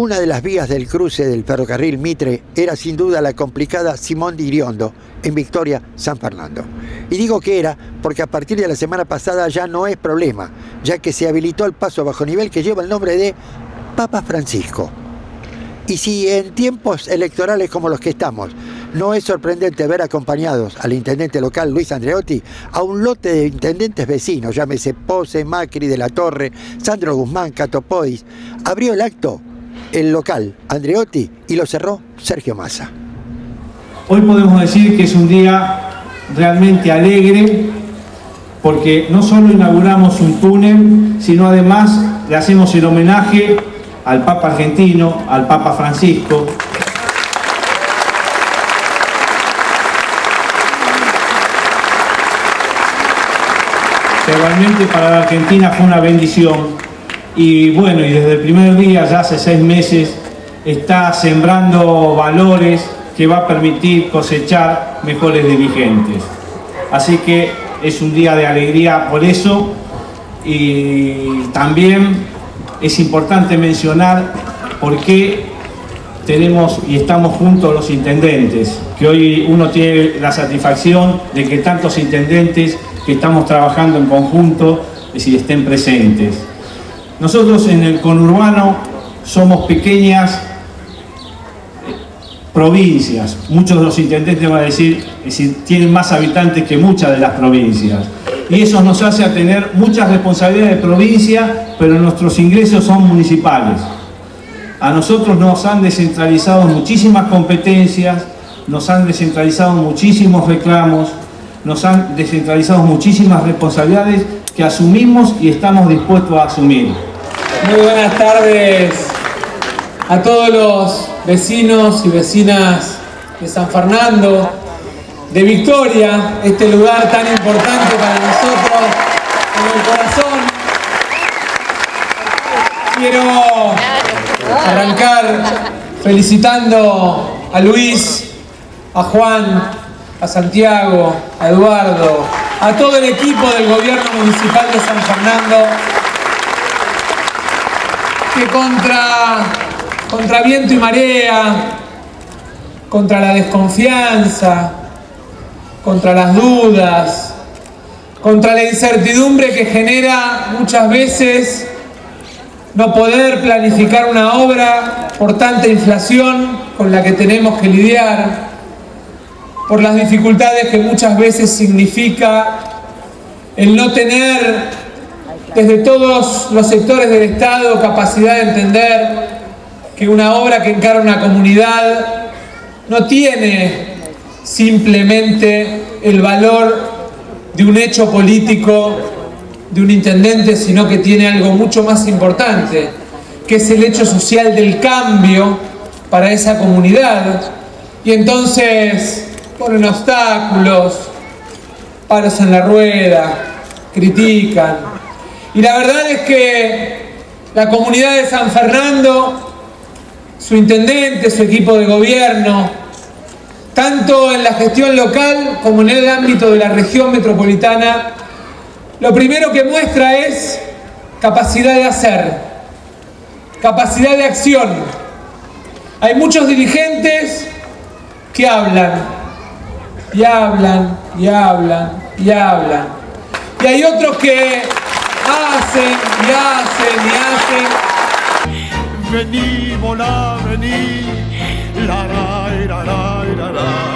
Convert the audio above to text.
Una de las vías del cruce del ferrocarril Mitre era sin duda la complicada Simón de Iriondo, en Victoria, San Fernando. Y digo que era porque a partir de la semana pasada ya no es problema, ya que se habilitó el paso bajo nivel que lleva el nombre de Papa Francisco. Y si en tiempos electorales como los que estamos, no es sorprendente ver acompañados al intendente local Luis Andreotti a un lote de intendentes vecinos, llámese Pose, Macri, De la Torre, Sandro Guzmán, Catopodis, abrió el acto el local Andreotti y lo cerró Sergio Massa. Hoy podemos decir que es un día realmente alegre porque no solo inauguramos un túnel, sino además le hacemos el homenaje al Papa argentino, al Papa Francisco. realmente para la Argentina fue una bendición y bueno, y desde el primer día, ya hace seis meses, está sembrando valores que va a permitir cosechar mejores dirigentes. Así que es un día de alegría por eso y también es importante mencionar por qué tenemos y estamos juntos los intendentes, que hoy uno tiene la satisfacción de que tantos intendentes que estamos trabajando en conjunto, es decir, estén presentes. Nosotros en el conurbano somos pequeñas eh, provincias. Muchos de los intendentes van a decir, que tienen más habitantes que muchas de las provincias. Y eso nos hace a tener muchas responsabilidades de provincia, pero nuestros ingresos son municipales. A nosotros nos han descentralizado muchísimas competencias, nos han descentralizado muchísimos reclamos, nos han descentralizado muchísimas responsabilidades que asumimos y estamos dispuestos a asumir. Muy buenas tardes a todos los vecinos y vecinas de San Fernando, de Victoria, este lugar tan importante para nosotros en el corazón. Quiero arrancar felicitando a Luis, a Juan, a Santiago, a Eduardo, a todo el equipo del gobierno municipal de San Fernando que contra, contra viento y marea, contra la desconfianza, contra las dudas, contra la incertidumbre que genera muchas veces no poder planificar una obra por tanta inflación con la que tenemos que lidiar, por las dificultades que muchas veces significa el no tener desde todos los sectores del Estado capacidad de entender que una obra que encara una comunidad no tiene simplemente el valor de un hecho político de un intendente, sino que tiene algo mucho más importante, que es el hecho social del cambio para esa comunidad. Y entonces ponen obstáculos, paros en la rueda, critican, y la verdad es que la comunidad de San Fernando, su intendente, su equipo de gobierno, tanto en la gestión local como en el ámbito de la región metropolitana, lo primero que muestra es capacidad de hacer, capacidad de acción. Hay muchos dirigentes que hablan, y hablan, y hablan, y hablan. Y hay otros que hacen y hacen y hacen. Vení, volá, vení, la, la, la, la, la.